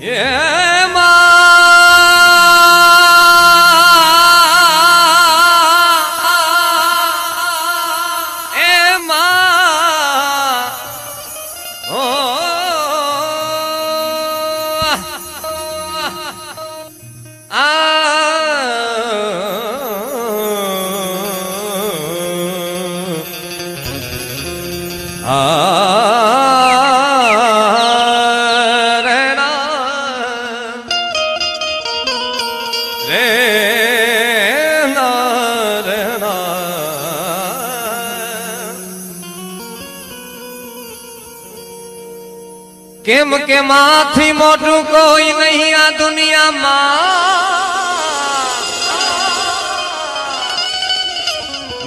રે કેમ કે માથી મોટું કોઈ નહીં આ દુનિયામાં?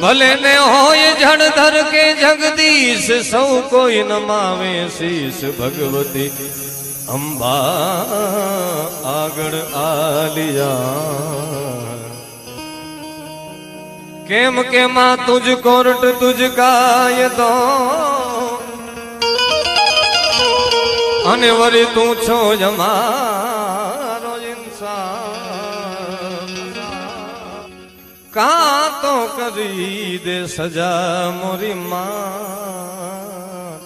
ભલે ને હોય જળધર કે જગદીશ, સૌ કોઈ નમાવે શીશ ભગવતી. અંબા આગળ આલિયા. કેમ કે માં તુજ કોર્ટ તુજ કાય દો અને વરી તું છો જમારો ઇન્સાન. કા તો કરી દે સજા મોરી માં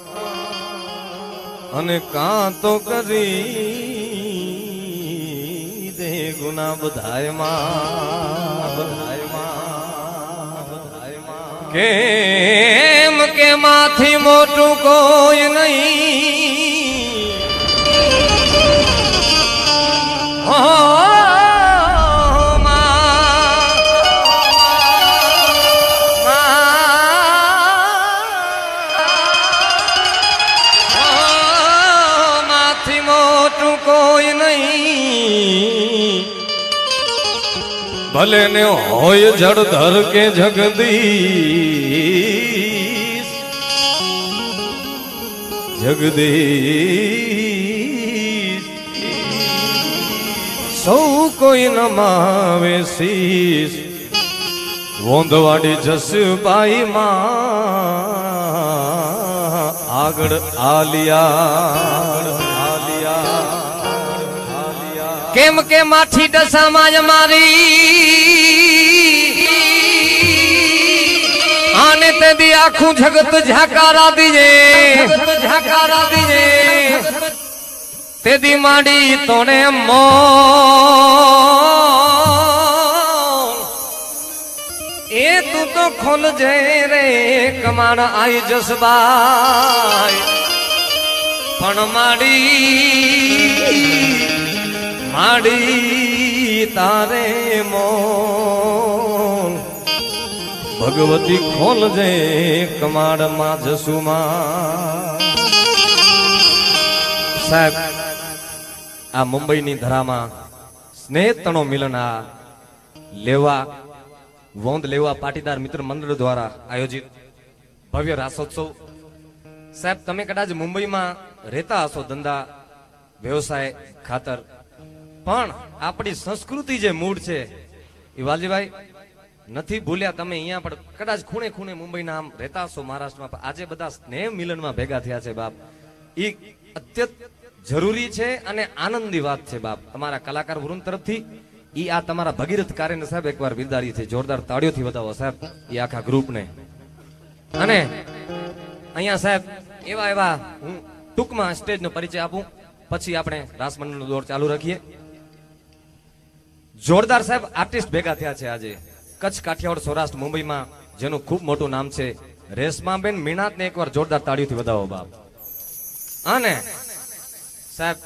અને કા તો કરી દે ગુના બધાયમાં બધાયમાં બધાયમાં કેમ કે માથી મોટું કોઈ નહીં ભલે ને હોય જળધર કે જગદીશ. જગદીશ. સૌ કોઈ નમાવે શીશ. વોંધવાડી જસબાઈ માં આગળ આલિયા. કેમ કે માઠી દશામાં જ મારી? આને તે દી આખું જગત ઝાકારા દીજે. ઝાકારા દીજે તે દી માડી તોણે મો એ તું તો ખોલ જે રે, કમાણ આઈ જસબાઈ પણ માડી માડી તારે મો ભગવતી ખોલ કમાડમાં જસુમાં સાહેબ, આ મુંબઈની ધરામાં સ્નેહ તણો મિલન આ લેવા, વોંદ લેવા પાટીદાર મિત્ર મંડળ દ્વારા આયોજિત ભવ્ય રાસોત્સવ. સાહેબ, તમે કદાચ મુંબઈમાં રહેતા હશો ધંધા વ્યવસાય ખાતર. પણ આપણી સંસ્કૃતિ જે મૂળ છે, એ વાલજીભાઈ નથી ભૂલ્યા તમે અહીંયા પણ કદાચ ખૂણે ખૂણે મુંબઈના આમ રહેતા હશો મહારાષ્ટ્રમાં આજે બધા સ્નેહ મિલનમાં ભેગા થયા છે બાપ. એ અત્યંત જરૂરી છે અને આનંદની વાત છે બાપ. તમારા કલાકાર વૃંદ તરફથી ઈ આ તમારા ભગીરથ કાર્યને સાહેબ એકવાર બિરદારી છે, જોરદાર તાળીઓથી બતાવો સાહેબ એ આખા ગ્રુપને. અને અહીંયા સાહેબ, એવા એવા હું ટૂંકમાં સ્ટેજનો પરિચય આપું, પછી આપણે રાસમંડળનો દોર ચાલુ રાખીએ. જોરદાર સાહેબ, આર્ટિસ્ટ ભેગા થયા છે આજે. કચ્છ, કાઠિયાવાડ, સૌરાષ્ટ્ર, મુંબઈમાં, જેનું ખૂબ મોટું નામ છે રેશમાબેન મીણાતને એકવાર જોરદાર તાળીઓથી વધાવો બાપ. અને સાહેબ,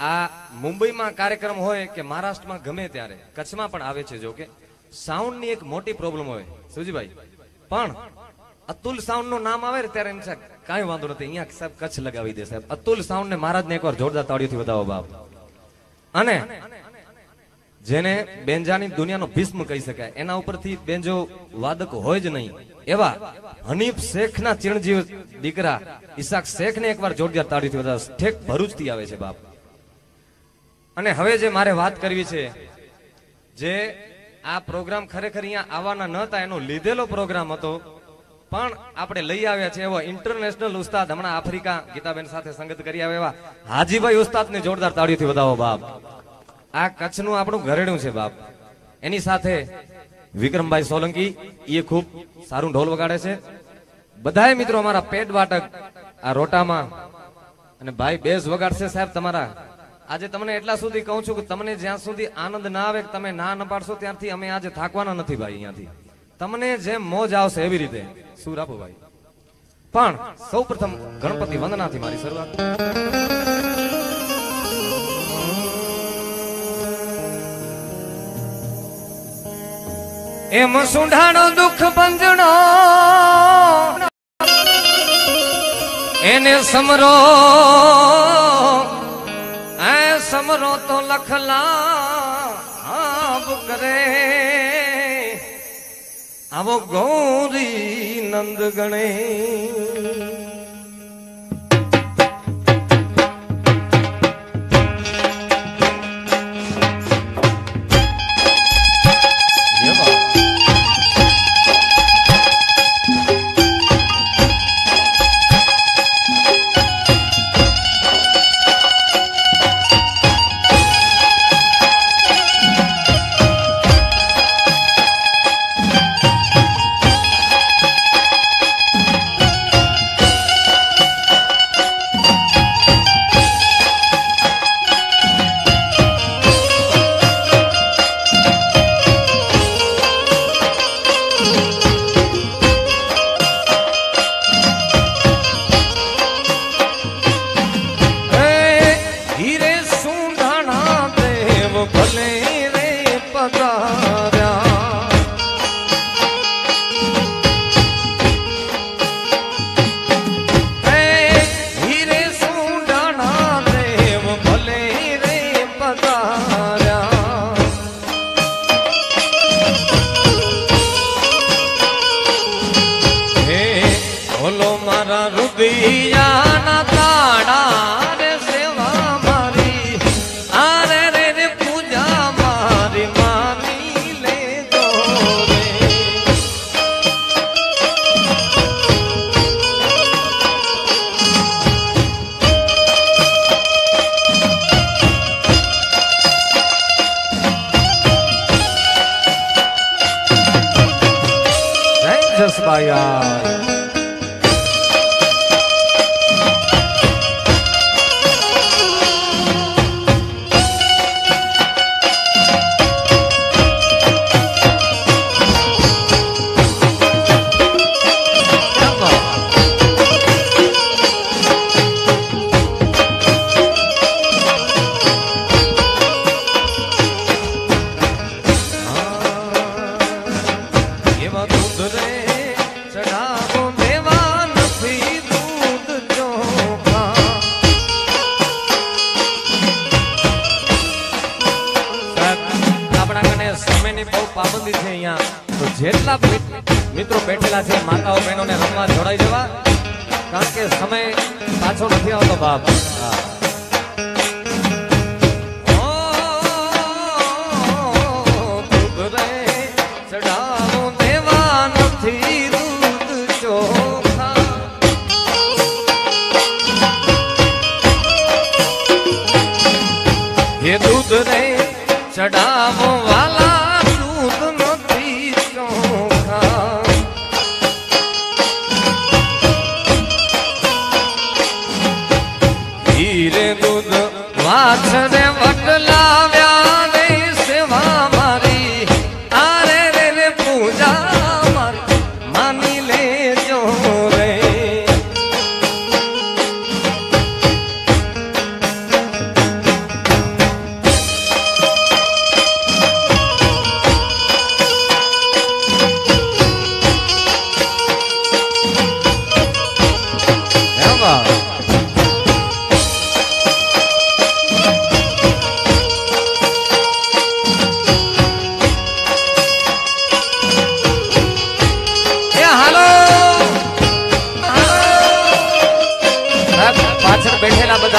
આ મુંબઈમાં કાર્યક્રમ હોય કે મહારાષ્ટ્રમાં ગમે ત્યારે, કચ્છમાં પણ આવે છે જો કે, સાઉન્ડની એક મોટી પ્રોબ્લેમ હોય. સુજીભાઈ, પણ અતુલ સાઉન્ડનું નામ આવે ત્યારે એમ સાહેબ, કાંઈ વાંધો નથી. અહીંયા સાહેબ કચ્છ લગાવી દે સાહેબ. અતુલ સાઉન્ડ ને મહારાજ ને એકવાર જોરદાર તાળીઓથી વધાવો બાપ. અને જેને બેન્જાની દુનિયાનો ભીષ્મ કહી શકાય. એના ઉપરથી બેન્જો વાદક હોય જ નહીં. એવા હનીફ શેખના ચિરંજીવ દીકરા ઈસાક શેખને એકવાર જોરદાર તાળીથી વધાવો ઠેક ભરૂચથી આવે છે બાપ. અને હવે જે મારે વાત કરવી છે, જે આ પ્રોગ્રામ ખરેખર અહીંયા આવવાના ન હતા, એનો લીધેલો પ્રોગ્રામ હતો, પણ આપણે લઈ આવ્યા છે એવો ઇન્ટરનેશનલ ઉસ્તાદ. હમણાં આફ્રિકા ગીતાબેન સાથે સંગત કરી આવ્યા એવા હાજીભાઈ ઉસ્તાદને જોરદાર તાળીઓથી વધાવો બાપ. આ કચ્છનું આપણું ઘરેણું છે બાપ. એની સાથે વિક્રમભાઈ સોલંકી એ ખૂબ સારું ઢોલ વગાડે છે. બધાય મિત્રો અમારા પેટ વાટક આ રોટામાં. અને ભાઈ બેસ વગાડશે સાહેબ તમારા. આજે તમને એટલા સુધી કહું છું કે તમને જ્યાં સુધી આનંદ ના આવે તમે ના ન પાડશો ત્યારથી અમે આજે થાકવાના નથી ભાઈ અહીંયાથી. તમને જેમ મોજ આવશે એવી રીતે. શું રાખો ભાઈ? પણ સૌ પ્રથમ ગણપતિ વંદનાથી મારી શરૂઆત. એમ સુંઢાણો દુઃખ બંધણો. એને સમરો એ સમરો તો લખલા કરે. આવો ગૌરી નંદ ગણે. જય જસબાયા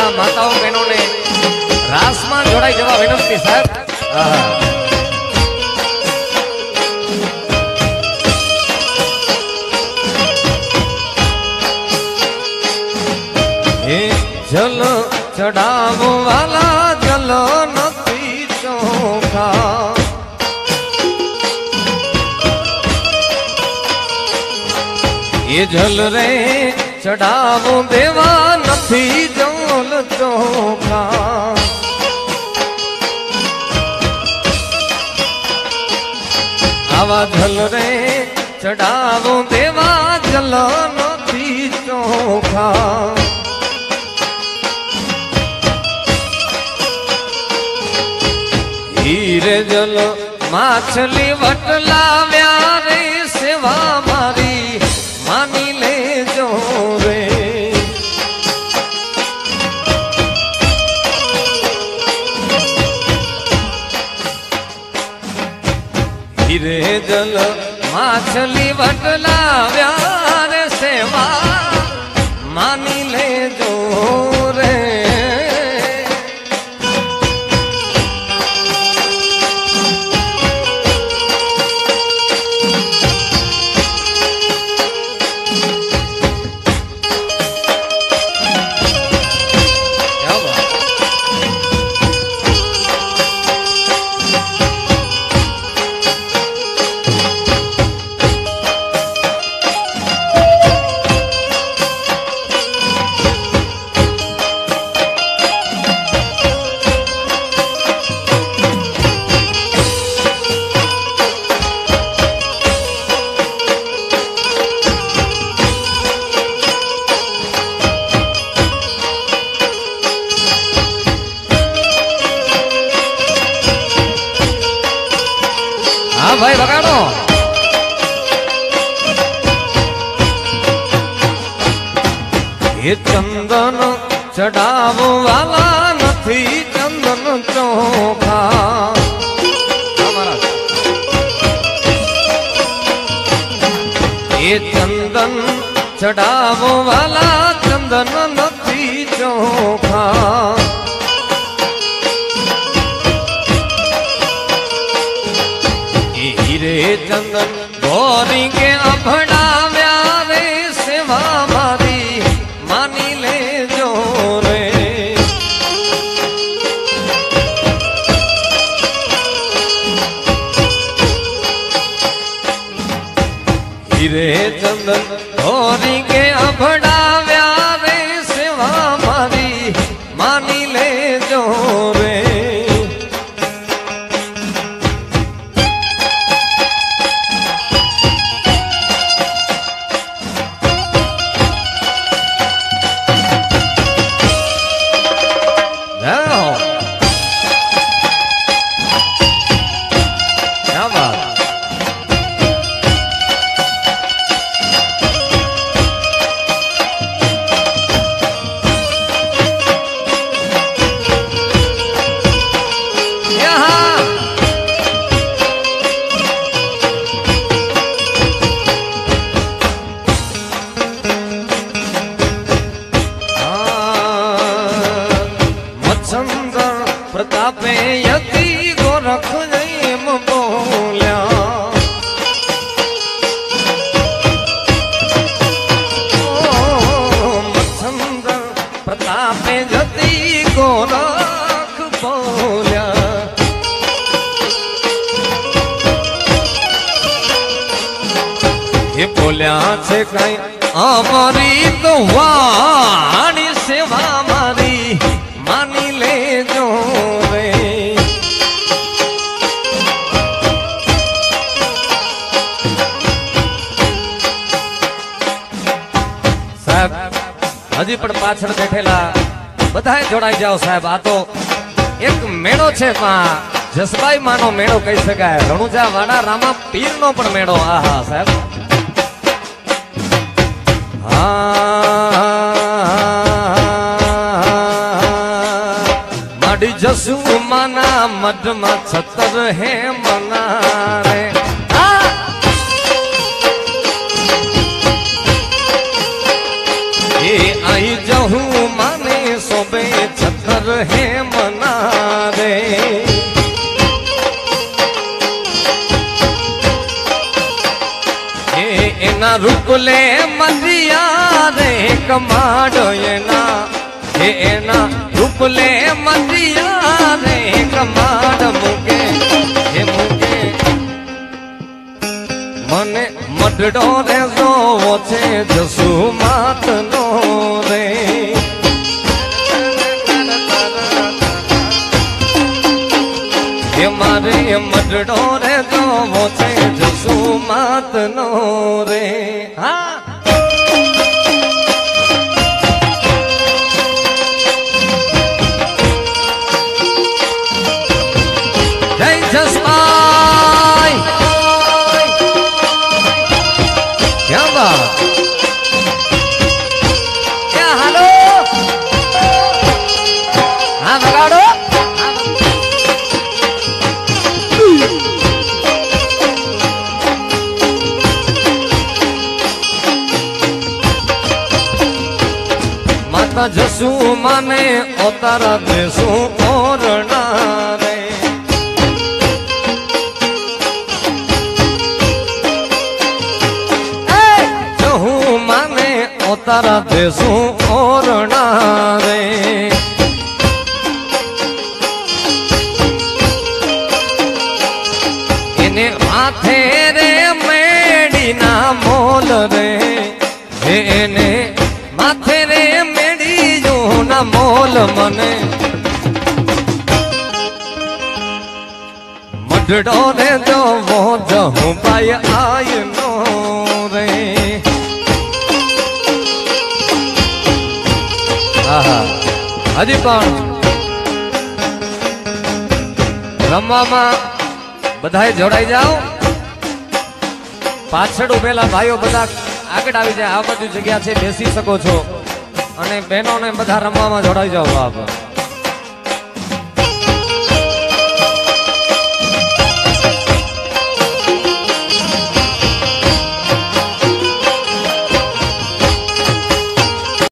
બધા માતાઓ બહેનોને રાસમાં જોડાઈ જવા વિનંતી, સાહેબ. હે જલ ચડાવવાલા જલ નથી ચોખા. એ જલ રે ચડાવો દેવા નથી ચોખા આવા જલ રે ચડાવો દેવા જલ નથી ચોખા હીરે જલ માછલી વટલાવ્યા રે સેવા જલ માછલી વટલાવ્યા રે સેવા. માની લેજો ભાઈ વગાડો એ ચંદન ચડાવવાલા નથી ચંદન ચોખા. એ ચંદન ચડાવવાલા ચંદન હીરે ચંદન ગોરી કે અભડાવ્યા બોલ્યા અમારી તો વાણી સેવા મારી માની લેજો સાહેબ, હજી પણ પાછળ બેઠેલા બધા જોડાઈ જાઓ સાહેબ. આ તો એક મેળો છે માં. જસબાઈ માનો મેળો કહી શકાય. રણુજા વાડા રામા પીર નો પણ મેળો. આહા સાહેબ. માડી જસુ માના મઢમાં છતર હે મના રે! એ આઈ જહું માને સોબે છતર હે મના રે એના રૂપલે મંદિયા રે કમાડો એના, હે એના રૂપલે મતિયા રે કમાડ મૂકે, હે મૂકે. મને મઢડો રે જોવો છે, જસુ માત નો રે. એ મારે મઢડો રે જોવો છે, જસુ માત માને ઓતારા દેશું ઓરણા રે. હું માને ઓતારા દેશું ઓરણા રે. મને. મઢડો ને જો વો જહું ભાઈ આય નો રે હજી પણ રમવામાં બધાએ જોડાઈ જાઓ. પાછળ ઉભેલા ભાઈઓ બધા આગળ આવી જાય. આ બધી જગ્યા છે, બેસી શકો છો. અને બહેનોને બધા રમવામાં જોડાઈ જાઓ બાપ.